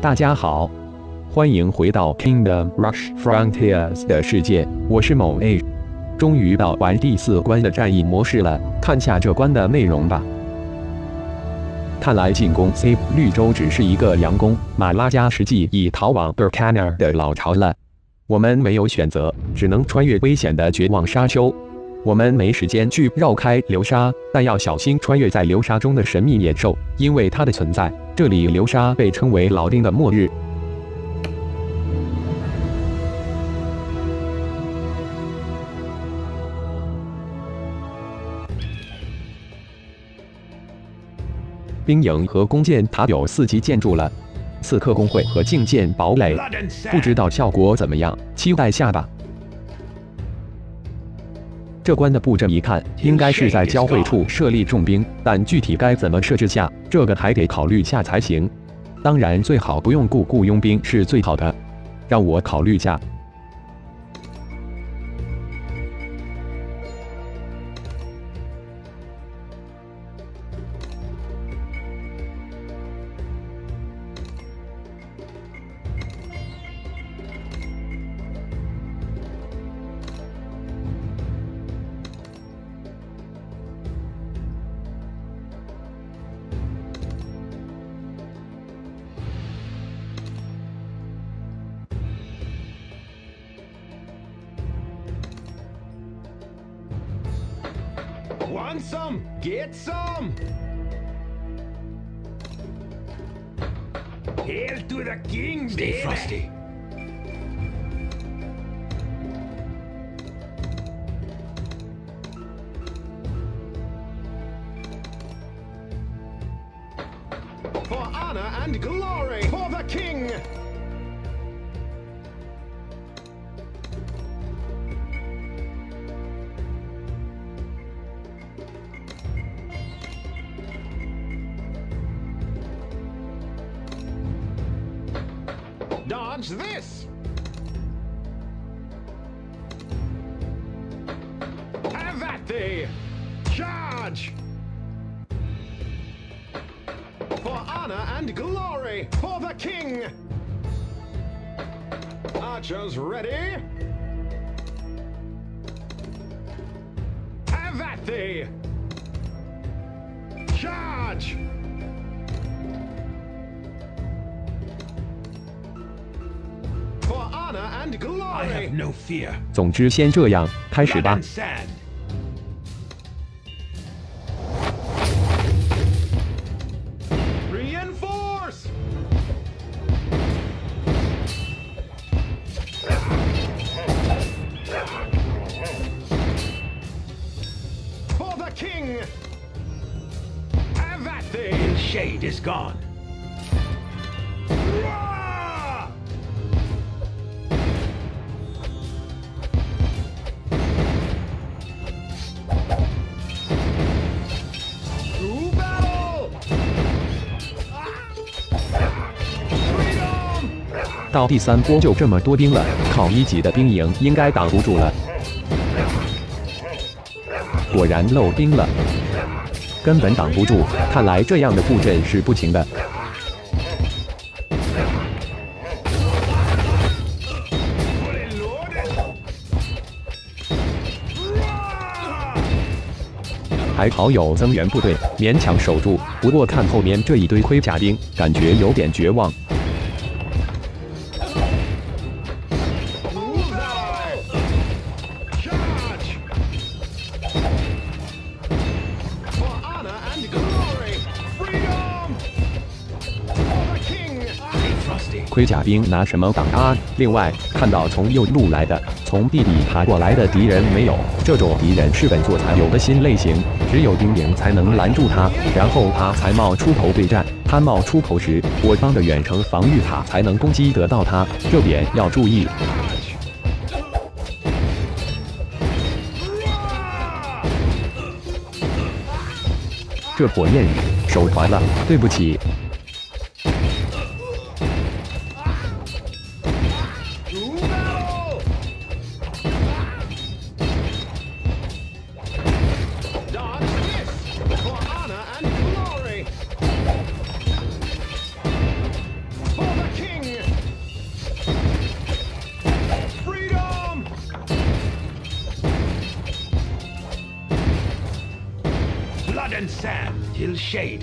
大家好，欢迎回到 Kingdom Rush Frontiers 的世界，我是某 A。终于到完第四关的战役模式了，看下这关的内容吧。看来进攻 C 绿洲只是一个佯攻，马拉加实际已逃往 b u r k a n a 的老巢了。我们没有选择，只能穿越危险的绝望沙丘。我们没时间去绕开流沙，但要小心穿越在流沙中的神秘野兽，因为它的存在，这里流沙被称为老丁的末日。兵营和弓箭塔有四级建筑了，刺客工会和镜剑堡垒，不知道效果怎么样，期待下吧。这关的布阵一看，应该是在交汇处设立重兵，但具体该怎么设置下，这个还得考虑下才行。当然，最好不用雇雇佣兵是最好的，让我考虑下。Want some? Get some! Hail to the king, Stay baby! frosty. honor and glory! For the king! Archers ready! Have at thee! Charge! For honor and I glory! have no fear. 总之，先这样，开始 Blood 吧 到第三波就这么多兵了，靠一级的兵营应该挡不住了。果然漏兵了，根本挡不住。看来这样的布阵是不行的。还好有增援部队，勉强守住。不过看后面这一堆盔甲兵，感觉有点绝望。盔甲兵拿什么挡啊？另外，看到从右路来的、从地底爬过来的敌人没有？这种敌人是本作才有的新类型，只有兵营才能拦住他，然后他才冒出头对战。他冒出头时，我方的远程防御塔才能攻击得到他，这点要注意。这火焰雨手滑了，对不起。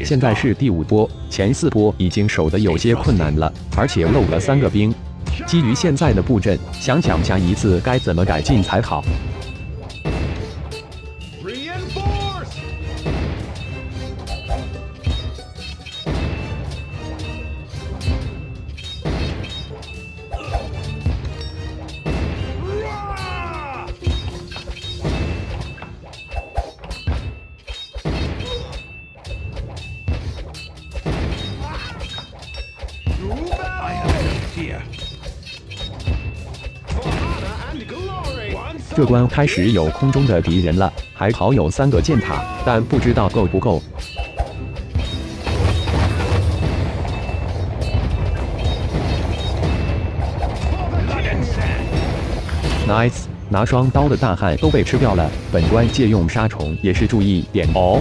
现在是第五波，前四波已经守得有些困难了，而且漏了三个兵。基于现在的布阵，想想下一次该怎么改进才好。这关开始有空中的敌人了，还好有三个箭塔，但不知道够不够。Nice，拿双刀的大汉都被吃掉了。本关借用杀虫也是注意点哦。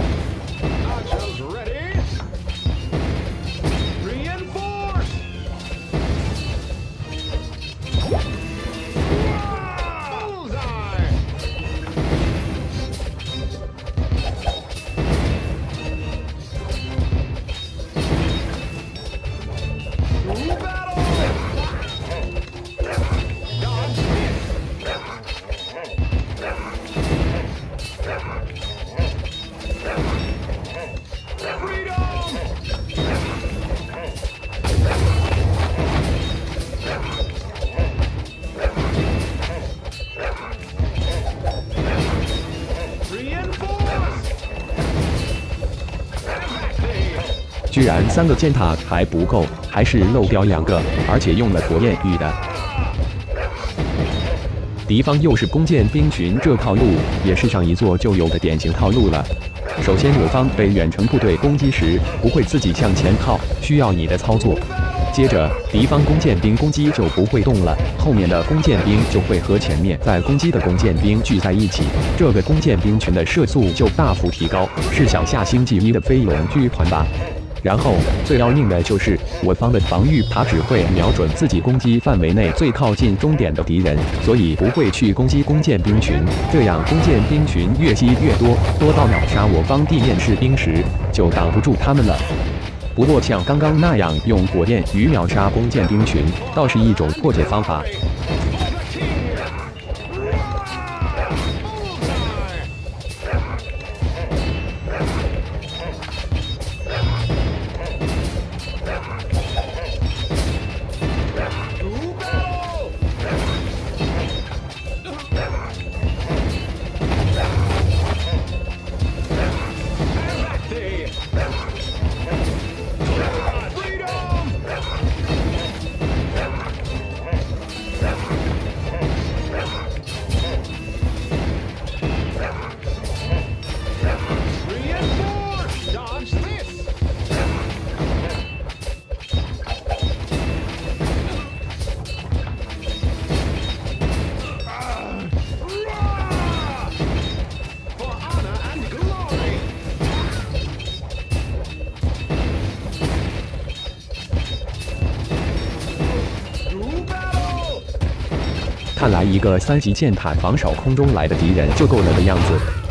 三个箭塔还不够，还是漏掉两个，而且用了火焰雨的。敌方又是弓箭兵群，这套路也是上一座就有的典型套路了。首先，我方被远程部队攻击时，不会自己向前靠，需要你的操作。接着，敌方弓箭兵攻击就不会动了，后面的弓箭兵就会和前面在攻击的弓箭兵聚在一起，这个弓箭兵群的射速就大幅提高，是想下星际一的飞龙剧团吧？然后最要命的就是我方的防御塔只会瞄准自己攻击范围内最靠近终点的敌人，所以不会去攻击弓箭兵群。这样弓箭兵群越积越多，多到秒杀我方地面士兵时，就挡不住他们了。不过像刚刚那样用火焰鱼秒杀弓箭兵群，倒是一种破解方法。here. 个三级箭塔防守空中来的敌人就够了的样子。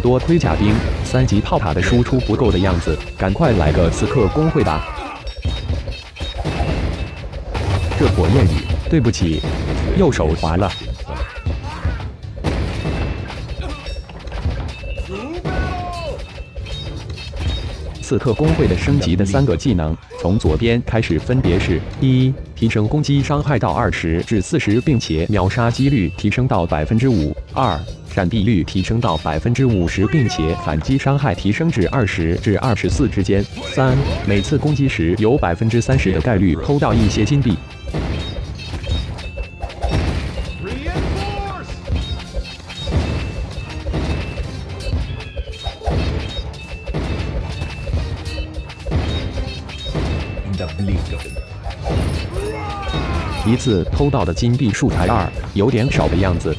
多盔甲兵，三级炮塔的输出不够的样子，赶快来个刺客工会吧！这火焰雨，对不起，右手滑了。刺客工会的升级的三个技能，从左边开始分别是：一、提升攻击伤害到二十至四十，并且秒杀几率提升到百分之五；二、闪避率提升到百分之五十，并且反击伤害提升至二十至二十四之间；三、每次攻击时有百分之三十的概率偷到一些金币。一次偷到的金币数才二，有点少的样子。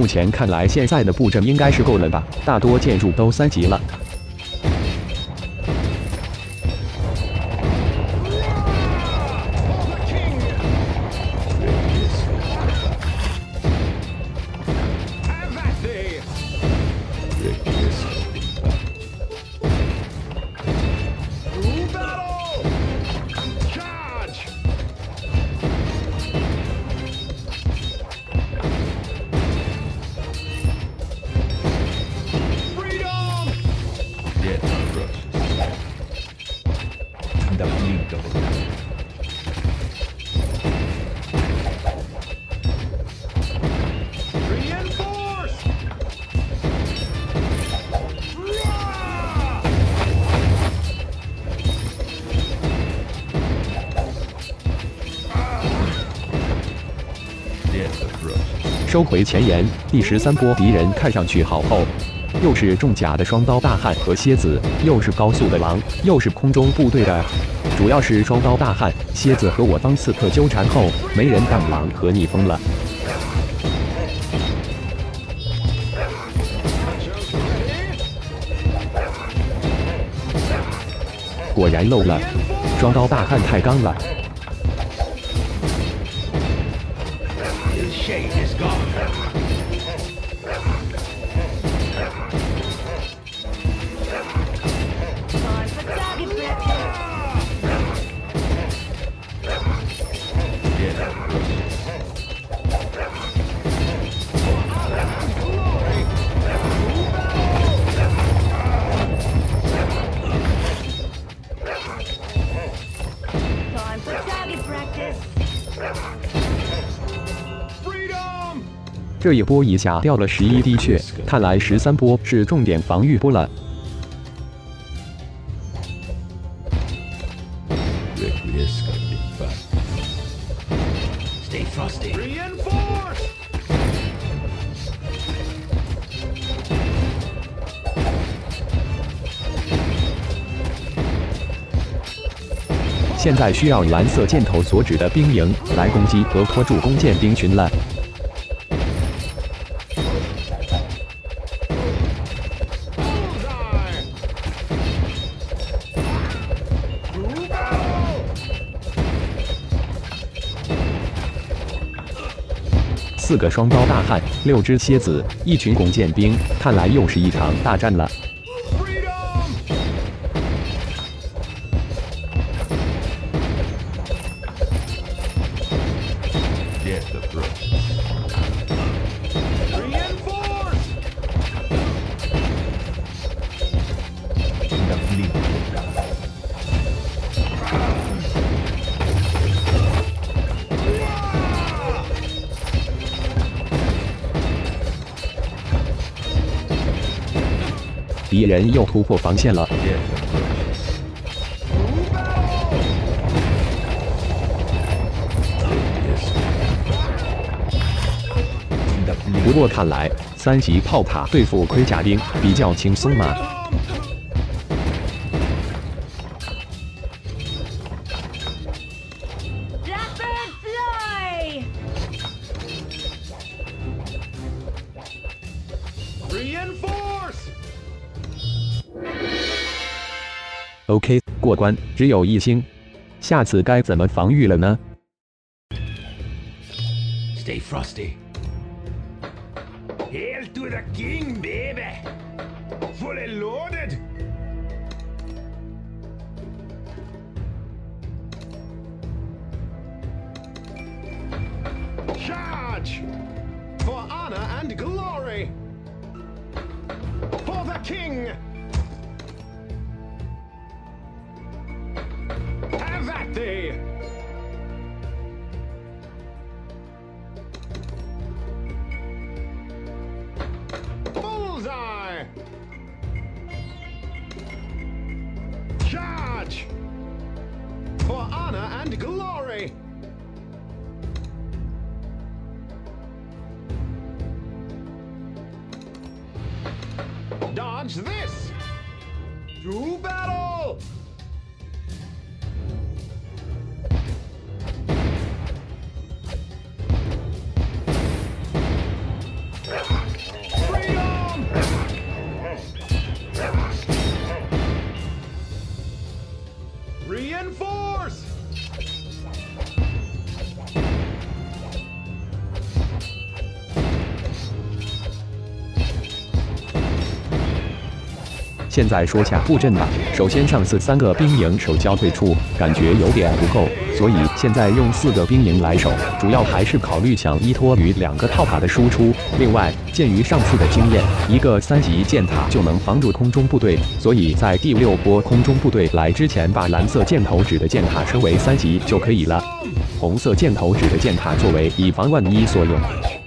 目前看来，现在的布阵应该是够了吧？大多建筑都三级了。收回前沿，第十三波敌人看上去好厚，又是重甲的双刀大汉和蝎子，又是高速的狼，又是空中部队的，主要是双刀大汉、蝎子和我方刺客纠缠后，没人挡狼和逆风了。果然漏了，双刀大汉太刚了。这一波一下掉了十一滴血，看来十三波是重点防御波了。现在需要蓝色箭头所指的兵营来攻击和拖住弓箭兵群了。四个双刀大汉，六只蝎子，一群弓箭兵，看来又是一场大战了。敌人又突破防线了。不过看来三级炮塔对付盔甲兵比较轻松嘛。过关，只有一星。下次该怎么防御了呢？Stay frosty. Hail to the king, baby! Fully loaded! Charge! For honor and glory! For the king! out. 现在说下布阵吧。首先，上次三个兵营守交退处，感觉有点不够，所以现在用四个兵营来守，主要还是考虑想依托于两个套塔的输出。另外，鉴于上次的经验，一个三级箭塔就能防住空中部队，所以在第六波空中部队来之前，把蓝色箭头指的箭塔升为三级就可以了。红色箭头指的箭塔作为以防万一所用。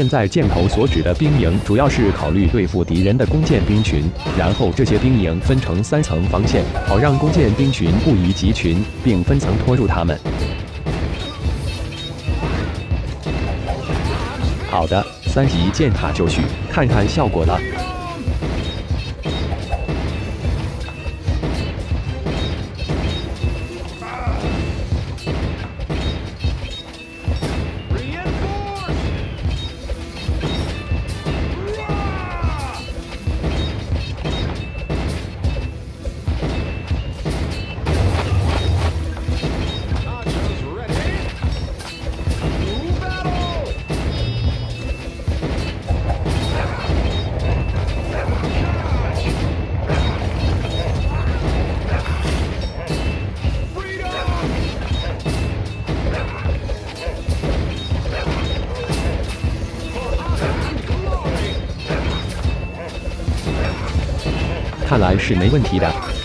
现在箭头所指的兵营，主要是考虑对付敌人的弓箭兵群，然后这些兵营分成三层防线，好让弓箭兵群不宜集群，并分层拖住他们。好的，三级箭塔就绪，看看效果了。看来是没问题的。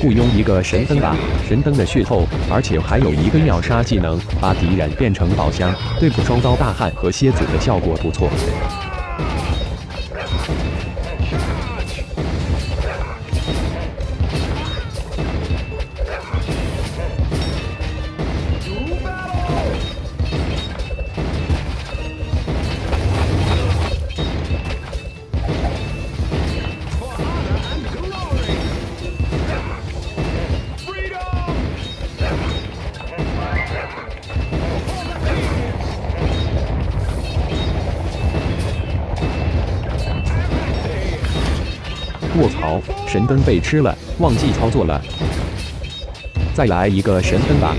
雇佣一个神灯吧，神灯的血厚，而且还有一个秒杀技能，把敌人变成宝箱，对付双刀大汉和蝎子的效果不错。神灯被吃了，忘记操作了。再来一个神灯吧。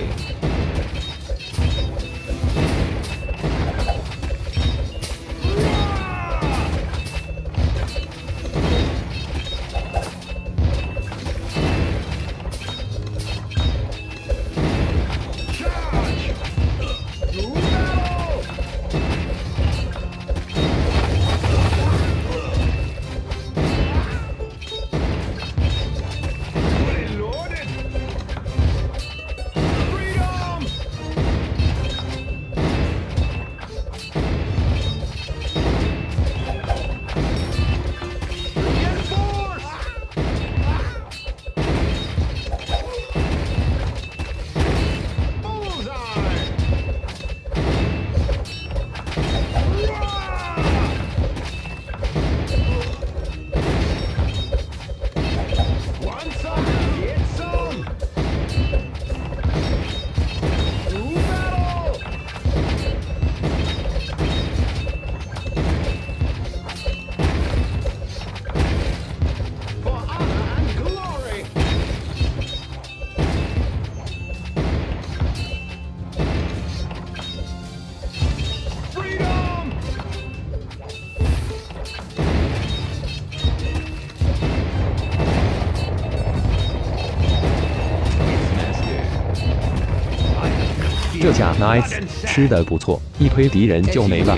nice，吃的不错，一推敌人就没了。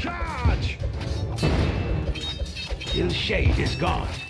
Charge! Ill shade is gone.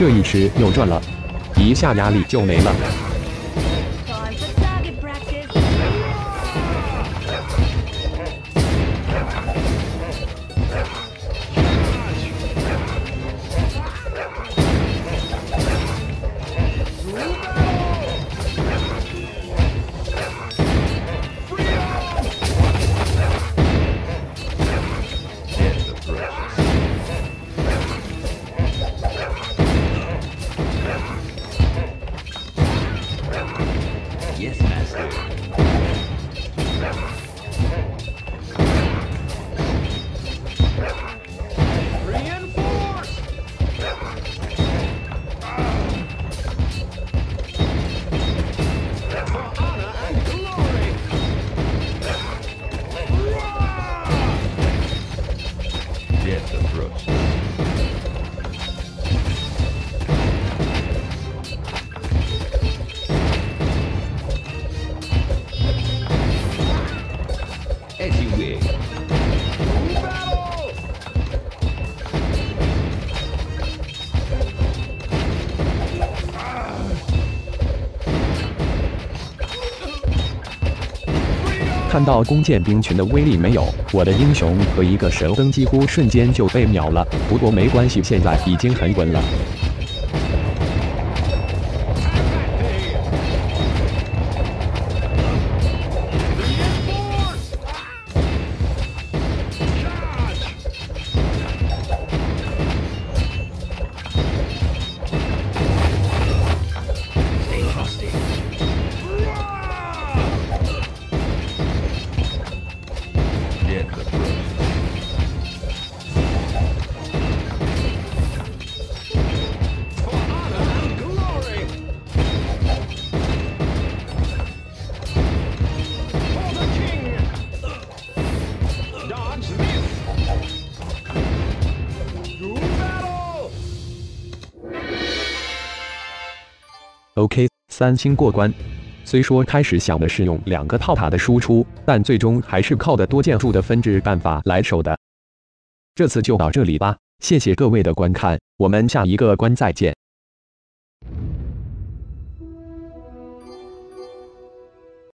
这一吃又赚了，一下压力就没了。看到弓箭兵群的威力没有？我的英雄和一个神灯几乎瞬间就被秒了。不过没关系，现在已经很稳了。三星过关。虽说开始想的是用两个炮塔的输出，但最终还是靠的多建筑的分支办法来守的。这次就到这里吧，谢谢各位的观看，我们下一个关再见。